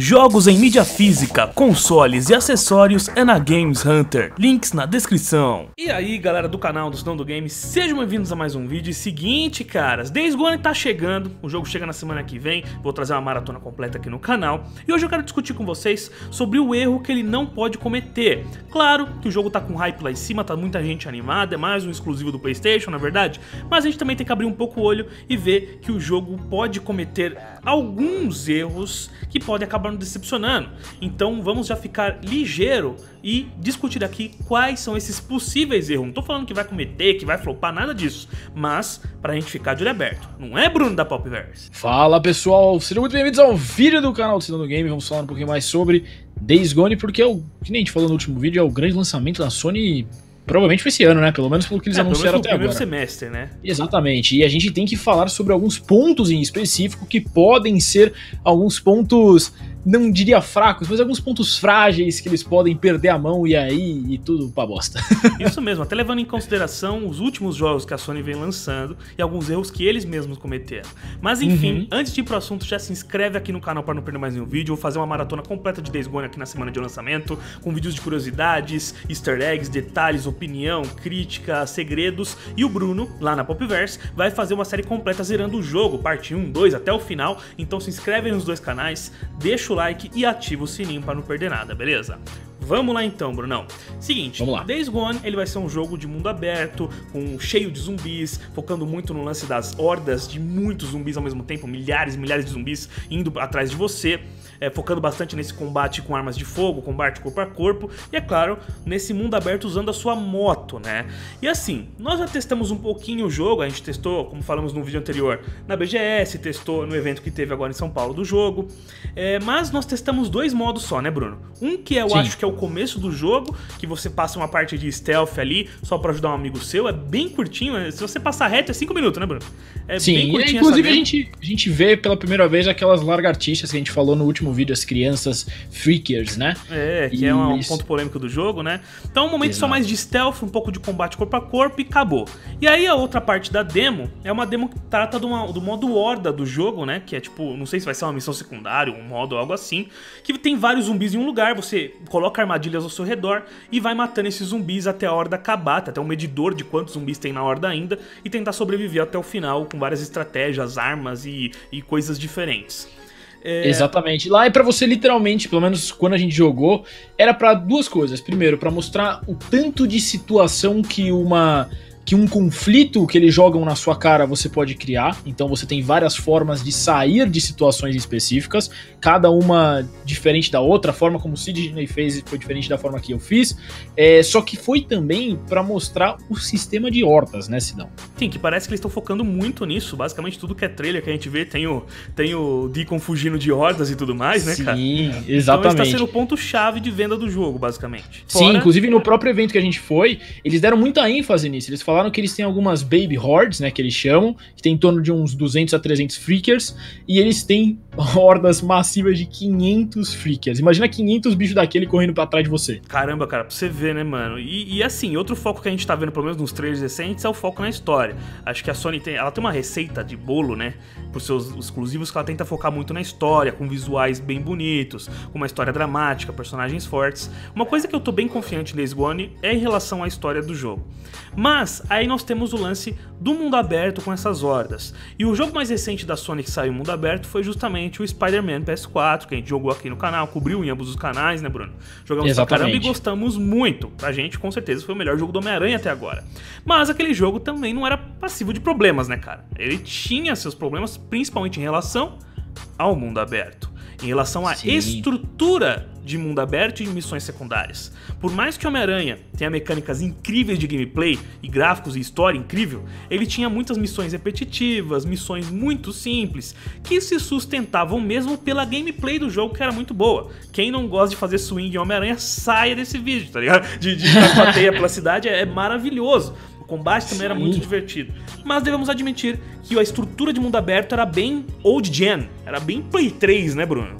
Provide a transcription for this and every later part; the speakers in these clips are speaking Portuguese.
Jogos em mídia física, consoles e acessórios é na Games Hunter. Links na descrição. E aí, galera do canal do Sinão do Game, sejam bem-vindos a mais um vídeo. E seguinte, caras, Days Gone tá chegando, o jogo chega na semana que vem, vou trazer uma maratona completa aqui no canal. E hoje eu quero discutir com vocês sobre o erro que ele não pode cometer. Claro que o jogo tá com hype lá em cima, tá muita gente animada, é mais um exclusivo do Playstation, na verdade. Mas a gente também tem que abrir um pouco o olho e ver que o jogo pode cometer alguns erros que podem acabar nos decepcionando. Então vamos já ficar ligeiro e discutir aqui quais são esses possíveis erros. Não tô falando que vai cometer, que vai flopar, nada disso. Mas pra gente ficar de olho aberto. Não é, Bruno da Popverse? Fala pessoal, sejam muito bem-vindos ao vídeo do canal do Cidadão Game. Vamos falar um pouquinho mais sobre Days Gone, porque, é o, que nem a gente falou no último vídeo, é o grande lançamento da Sony Provavelmente foi esse ano, né? Pelo menos pelo que eles é, anunciaram até agora. semestre, né? Exatamente. E a gente tem que falar sobre alguns pontos em específico que podem ser alguns pontos não diria fracos, mas alguns pontos frágeis que eles podem perder a mão e aí e tudo pra bosta. Isso mesmo, até levando em consideração os últimos jogos que a Sony vem lançando e alguns erros que eles mesmos cometeram. Mas enfim, uhum. antes de ir pro assunto, já se inscreve aqui no canal para não perder mais nenhum vídeo. Vou fazer uma maratona completa de Days Gone aqui na semana de lançamento, com vídeos de curiosidades, easter eggs, detalhes, opinião, crítica, segredos. E o Bruno, lá na Popverse, vai fazer uma série completa zerando o jogo, parte 1, 2 até o final. Então se inscreve nos dois canais, deixa o like e ativa o sininho para não perder nada, beleza? Vamos lá então, Brunão. Seguinte, Vamos lá. Days Gone ele vai ser um jogo de mundo aberto, com cheio de zumbis, focando muito no lance das hordas de muitos zumbis ao mesmo tempo, milhares e milhares de zumbis indo atrás de você é, focando bastante nesse combate com armas de fogo, combate corpo a corpo, e é claro, nesse mundo aberto usando a sua moto, né? E assim, nós já testamos um pouquinho o jogo, a gente testou, como falamos no vídeo anterior, na BGS, testou no evento que teve agora em São Paulo do jogo, é, mas nós testamos dois modos só, né, Bruno? Um que eu Sim. acho que é o começo do jogo, que você passa uma parte de stealth ali, só para ajudar um amigo seu, é bem curtinho, né? se você passar reto é 5 minutos, né, Bruno? É Sim, bem curtinho inclusive a gente, a gente vê pela primeira vez aquelas largartixas que a gente falou no último vídeo, as crianças freakers, né? É, que e... é um, ponto polêmico do jogo, né? Então um momento Exato. só mais de stealth, um pouco de combate corpo a corpo e acabou. E aí a outra parte da demo é uma demo que trata do, do modo horda do jogo, né? Que é tipo, não sei se vai ser uma missão secundária, um modo algo assim, que tem vários zumbis em um lugar, você coloca armadilhas ao seu redor e vai matando esses zumbis até a horda acabar, até um medidor de quantos zumbis tem na horda ainda e tentar sobreviver até o final com várias estratégias, armas e, e coisas diferentes. É... Exatamente. Lá é para você literalmente, pelo menos quando a gente jogou, era para duas coisas. Primeiro, para mostrar o tanto de situação que uma que um conflito que eles jogam na sua cara você pode criar. Então você tem várias formas de sair de situações específicas, cada uma diferente da outra. A forma como o Sidney fez foi diferente da forma que eu fiz. É, só que foi também para mostrar o sistema de hortas, né, Sidão? Sim, que parece que eles estão focando muito nisso. Basicamente tudo que é trailer que a gente vê tem o, tem o Deacon fugindo de hordas e tudo mais, né, cara? Sim, exatamente. Então está sendo o ponto-chave de venda do jogo, basicamente. Fora... Sim, inclusive no próprio evento que a gente foi, eles deram muita ênfase nisso. Eles falaram falaram que eles têm algumas baby hordes, né, que eles chamam, que tem em torno de uns 200 a 300 freakers, e eles têm hordas massivas de 500 freakers. Imagina 500 bichos daquele correndo pra trás de você. Caramba, cara, pra você ver, né, mano? E, e, assim, outro foco que a gente tá vendo, pelo menos nos trailers recentes, é o foco na história. Acho que a Sony tem, ela tem uma receita de bolo, né, pros seus exclusivos, que ela tenta focar muito na história, com visuais bem bonitos, com uma história dramática, personagens fortes. Uma coisa que eu tô bem confiante Days Gone é em relação à história do jogo. Mas aí nós temos o lance do mundo aberto com essas hordas. E o jogo mais recente da Sony que saiu mundo aberto foi justamente o Spider-Man PS4, que a gente jogou aqui no canal, cobriu em ambos os canais, né, Bruno? Jogamos Exatamente. pra caramba e gostamos muito. Pra gente, com certeza, foi o melhor jogo do Homem-Aranha até agora. Mas aquele jogo também não era passivo de problemas, né, cara? Ele tinha seus problemas, principalmente em relação ao mundo aberto em relação à Sim. estrutura de mundo aberto e de missões secundárias. Por mais que Homem-Aranha tenha mecânicas incríveis de gameplay e gráficos e história incrível, ele tinha muitas missões repetitivas, missões muito simples, que se sustentavam mesmo pela gameplay do jogo que era muito boa. Quem não gosta de fazer swing em Homem-Aranha, saia desse vídeo, tá ligado? De, de dar teia pela cidade é, é maravilhoso combate também Sim. era muito divertido. Mas devemos admitir que a estrutura de mundo aberto era bem old gen, era bem Play 3, né, Bruno?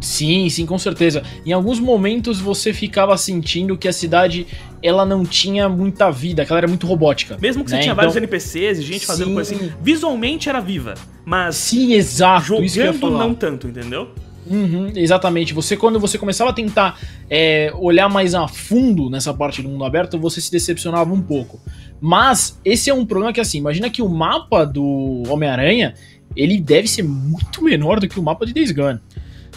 Sim, sim, com certeza. Em alguns momentos você ficava sentindo que a cidade ela não tinha muita vida, que ela era muito robótica. Mesmo que né? você tinha então, vários NPCs e gente fazendo sim. coisa assim, visualmente era viva, mas sim, exato, jogando não tanto, entendeu? Uhum, exatamente. Você, quando você começava a tentar é, olhar mais a fundo nessa parte do mundo aberto, você se decepcionava um pouco. Mas esse é um problema que, assim, imagina que o mapa do Homem-Aranha ele deve ser muito menor do que o mapa de Days Gone.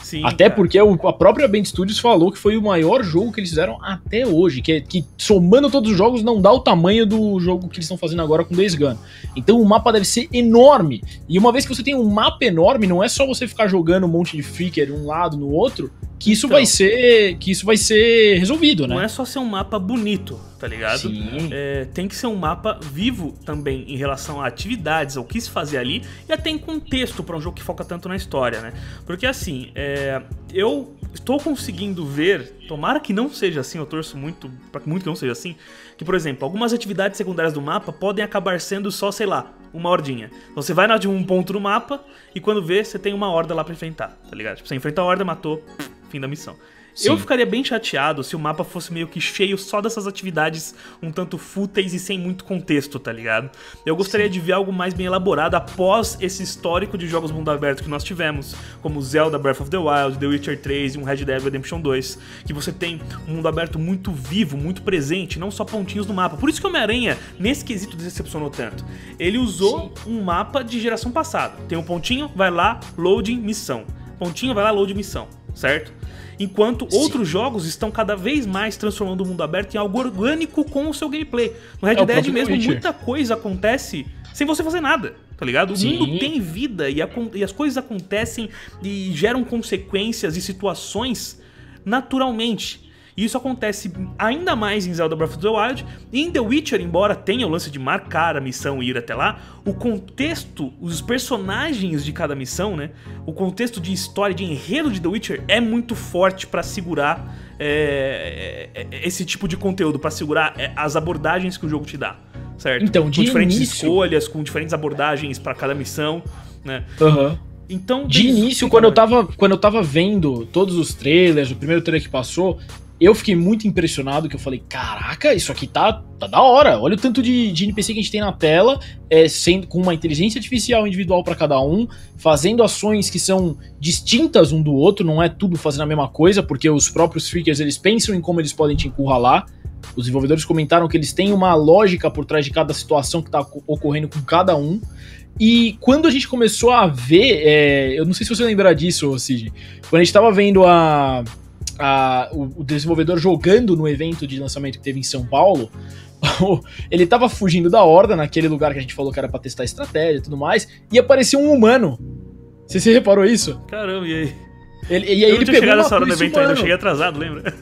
Sim, até cara. porque a própria Band Studios falou que foi o maior jogo que eles fizeram até hoje, que, que somando todos os jogos não dá o tamanho do jogo que eles estão fazendo agora com Days Gone. Então o mapa deve ser enorme. E uma vez que você tem um mapa enorme, não é só você ficar jogando um monte de freaker um lado no outro, que isso então, vai ser que isso vai ser resolvido, né? Não é só ser um mapa bonito, tá ligado? Sim. É, tem que ser um mapa vivo também em relação a atividades, ao que se fazer ali e até em contexto para um jogo que foca tanto na história, né? Porque assim, é, eu estou conseguindo ver, tomara que não seja assim, eu torço muito para muito que não seja assim, que por exemplo, algumas atividades secundárias do mapa podem acabar sendo só, sei lá, uma hordinha. Então você vai de um ponto no mapa e quando vê, você tem uma horda lá para enfrentar, tá ligado? Tipo, você enfrenta a horda, matou, fim da missão. Sim. Eu ficaria bem chateado se o mapa fosse meio que cheio só dessas atividades um tanto fúteis e sem muito contexto, tá ligado? Eu gostaria Sim. de ver algo mais bem elaborado após esse histórico de jogos mundo aberto que nós tivemos, como Zelda Breath of the Wild, The Witcher 3 e um Red Dead Redemption 2, que você tem um mundo aberto muito vivo, muito presente, não só pontinhos no mapa. Por isso que Homem-Aranha, nesse quesito, decepcionou tanto. Ele usou Sim. um mapa de geração passada. Tem um pontinho, vai lá, loading, missão. Pontinho, vai lá, load missão, certo? enquanto Sim. outros jogos estão cada vez mais transformando o mundo aberto em algo orgânico com o seu gameplay. No Red é Dead mesmo, Witcher. muita coisa acontece sem você fazer nada, tá ligado? O Sim. mundo tem vida e, a, e as coisas acontecem e geram consequências e situações naturalmente. E isso acontece ainda mais em Zelda Breath of the Wild. E em The Witcher, embora tenha o lance de marcar a missão e ir até lá, o contexto, os personagens de cada missão, né? O contexto de história, de enredo de The Witcher é muito forte para segurar é, é, é, esse tipo de conteúdo, para segurar é, as abordagens que o jogo te dá, certo? Então, de com diferentes início... escolhas, com diferentes abordagens para cada missão, né? Uhum. Então, de início, quando eu, tava, quando eu tava vendo todos os trailers, o primeiro trailer que passou, eu fiquei muito impressionado que eu falei, caraca, isso aqui tá, tá da hora. Olha o tanto de, de NPC que a gente tem na tela, é, sendo com uma inteligência artificial individual para cada um, fazendo ações que são distintas um do outro, não é tudo fazendo a mesma coisa, porque os próprios freakers eles pensam em como eles podem te encurralar. Os desenvolvedores comentaram que eles têm uma lógica por trás de cada situação que está ocorrendo com cada um. E quando a gente começou a ver, é, eu não sei se você lembra disso, Cid, quando a gente estava vendo a a, o, o, desenvolvedor jogando no evento de lançamento que teve em São Paulo, ele tava fugindo da horda naquele lugar que a gente falou que era pra testar estratégia e tudo mais, e apareceu um humano. Você se reparou isso? Caramba, e aí? Ele, e aí eu ele tinha chegado nessa hora do evento ainda, eu cheguei atrasado, lembra?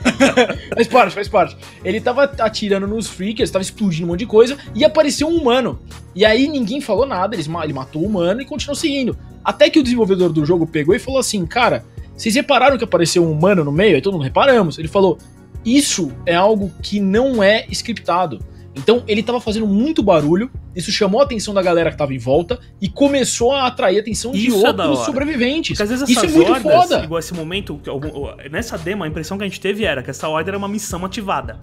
faz parte, faz parte. Ele tava atirando nos freakers, tava explodindo um monte de coisa, e apareceu um humano. E aí ninguém falou nada, ele matou o humano e continuou seguindo. Até que o desenvolvedor do jogo pegou e falou assim, cara, vocês repararam que apareceu um humano no meio? Aí todo mundo reparamos. Ele falou: Isso é algo que não é scriptado. Então ele estava fazendo muito barulho, isso chamou a atenção da galera que estava em volta e começou a atrair a atenção de isso é outros é sobreviventes. Porque às vezes isso é muito hordas, foda. Igual esse momento, nessa demo, a impressão que a gente teve era que essa ordem era uma missão ativada.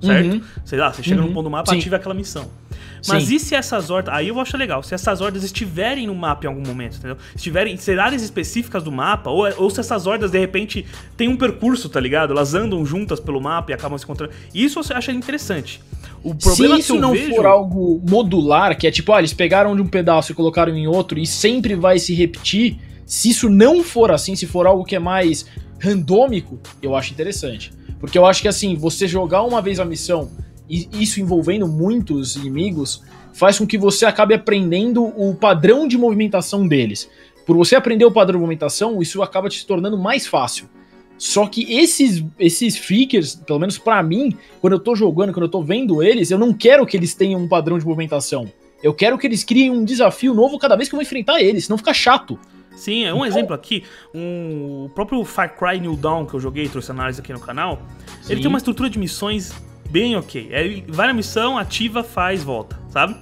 Certo? Uhum. Sei lá, você chega uhum. num ponto do mapa, Sim. ativa aquela missão. Mas Sim. e se essas hordas. Aí eu achar legal. Se essas hordas estiverem no mapa em algum momento, entendeu? Estiverem em áreas específicas do mapa, ou, ou se essas hordas de repente têm um percurso, tá ligado? Elas andam juntas pelo mapa e acabam se encontrando. Isso eu acho interessante. O problema se isso não vejo... for algo modular, que é tipo, ah, eles pegaram de um pedaço e colocaram em outro e sempre vai se repetir, se isso não for assim, se for algo que é mais randômico, eu acho interessante. Porque eu acho que assim, você jogar uma vez a missão e isso envolvendo muitos inimigos, faz com que você acabe aprendendo o padrão de movimentação deles. Por você aprender o padrão de movimentação, isso acaba te tornando mais fácil. Só que esses esses freakers, pelo menos para mim, quando eu tô jogando, quando eu tô vendo eles, eu não quero que eles tenham um padrão de movimentação. Eu quero que eles criem um desafio novo cada vez que eu vou enfrentar eles, senão fica chato. Sim, é um então... exemplo aqui. Um, o próprio Far Cry New Dawn que eu joguei, trouxe análise aqui no canal, Sim. ele tem uma estrutura de missões bem ok. É, vai na missão, ativa, faz, volta, sabe?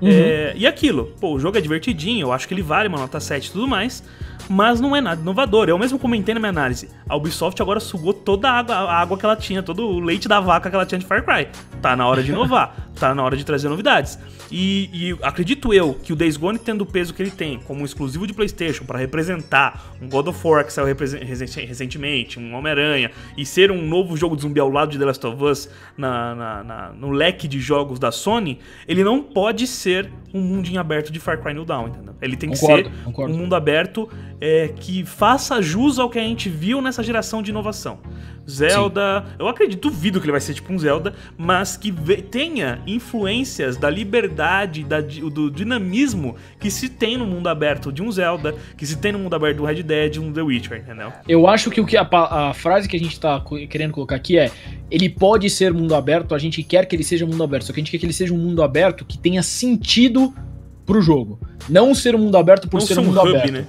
Uhum. É, e aquilo, pô, o jogo é divertidinho, eu acho que ele vale uma nota 7 e tudo mais, mas não é nada inovador. Eu mesmo comentei na minha análise, a Ubisoft agora sugou toda a água, a água que ela tinha, todo o leite da vaca que ela tinha de Far Cry. Tá na hora de inovar, tá na hora de trazer novidades. E, e, acredito eu que o Days Gone tendo o peso que ele tem como um exclusivo de PlayStation para representar um God of War que saiu recentemente, um Homem-Aranha e ser um novo jogo de zumbi ao lado de The Last of Us na, na, na, no leque de jogos da Sony, ele não pode ser um mundinho aberto de Far Cry New Dawn, entendeu? Ele tem concordo, que ser concordo. um mundo aberto é, que faça jus ao que a gente viu nessa geração de inovação. Zelda. Sim. Eu acredito, duvido que ele vai ser tipo um Zelda, mas que tenha influências da liberdade, da, do dinamismo que se tem no mundo aberto de um Zelda, que se tem no mundo aberto do Red Dead, um The Witcher, entendeu? Eu acho que, o que a, a frase que a gente tá querendo colocar aqui é: ele pode ser mundo aberto, a gente quer que ele seja mundo aberto, só que a gente quer que ele seja um mundo aberto que tenha sentido pro jogo. Não ser um mundo aberto por Não ser um mundo hub, aberto. Né?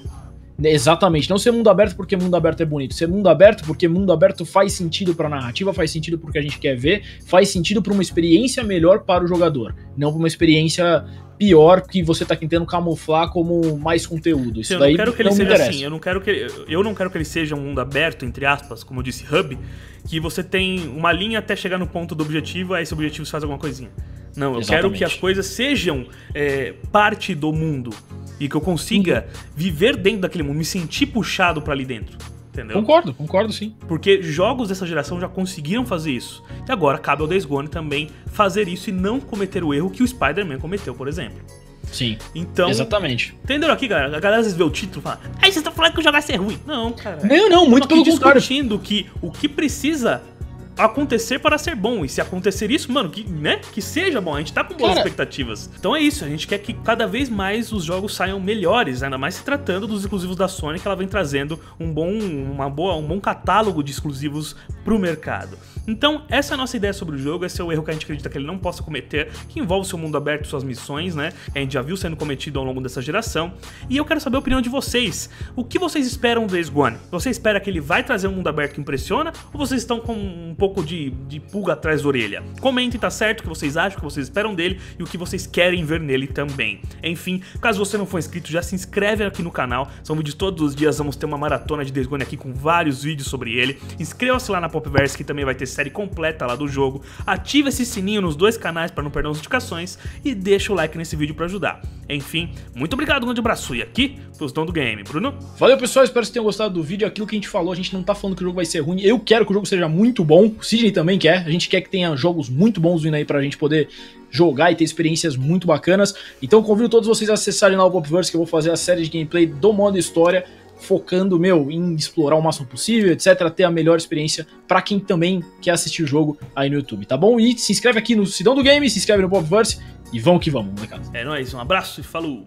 Exatamente, não ser mundo aberto porque mundo aberto é bonito, ser mundo aberto porque mundo aberto faz sentido para a narrativa, faz sentido porque a gente quer ver, faz sentido para uma experiência melhor para o jogador, não para uma experiência pior que você tá tentando camuflar como mais conteúdo. Isso eu daí não quero que ele seja assim, eu não quero que eu não quero que ele seja um mundo aberto entre aspas, como eu disse, hub, que você tem uma linha até chegar no ponto do objetivo, aí esse objetivo faz alguma coisinha. Não, eu Exatamente. quero que as coisas sejam é, parte do mundo e que eu consiga uhum. viver dentro daquele mundo, me sentir puxado para ali dentro. Entendeu? Concordo, concordo sim. Porque jogos dessa geração já conseguiram fazer isso. E agora cabe ao Days Gone também fazer isso e não cometer o erro que o Spider-Man cometeu, por exemplo. Sim. Então. Exatamente. Entenderam aqui, galera? A galera às vezes vê o título e fala: Aí vocês estão falando que o jogo vai ser ruim. Não, cara. Não, não, muito pelo contrário. discutindo que o que precisa acontecer para ser bom. E se acontecer isso, mano, que, né, que seja bom. A gente tá com boas Cara, expectativas. Então é isso, a gente quer que cada vez mais os jogos saiam melhores, ainda mais se tratando dos exclusivos da Sony, que ela vem trazendo um bom, uma boa, um bom catálogo de exclusivos pro mercado. Então, essa é a nossa ideia sobre o jogo, esse é o erro que a gente acredita que ele não possa cometer, que envolve seu mundo aberto, suas missões, né? A gente já viu sendo cometido ao longo dessa geração. E eu quero saber a opinião de vocês. O que vocês esperam do Days Gone? Você espera que ele vai trazer um mundo aberto que impressiona? Ou vocês estão com um pouco de, de pulga atrás da orelha? Comentem, tá certo, o que vocês acham, o que vocês esperam dele e o que vocês querem ver nele também. Enfim, caso você não for inscrito, já se inscreve aqui no canal. São vídeos todos os dias, vamos ter uma maratona de Days aqui com vários vídeos sobre ele. Inscreva-se lá na Popverse que também vai ter série completa lá do jogo. Ative esse sininho nos dois canais para não perder as notificações e deixa o like nesse vídeo para ajudar. Enfim, muito obrigado, um grande abraço. E aqui, os donos do game. Bruno? Valeu, pessoal. Espero que vocês tenham gostado do vídeo. Aquilo que a gente falou, a gente não tá falando que o jogo vai ser ruim. Eu quero que o jogo seja muito bom. O Sidney também quer. A gente quer que tenha jogos muito bons vindo aí pra gente poder jogar e ter experiências muito bacanas. Então convido todos vocês a acessarem lá o Popverse que eu vou fazer a série de gameplay do modo história focando, meu, em explorar o máximo possível, etc, ter a melhor experiência para quem também quer assistir o jogo aí no YouTube, tá bom? E se inscreve aqui no Sidão do Game, se inscreve no Popverse e vamos que vamos, molecada. É nóis, um abraço e falou!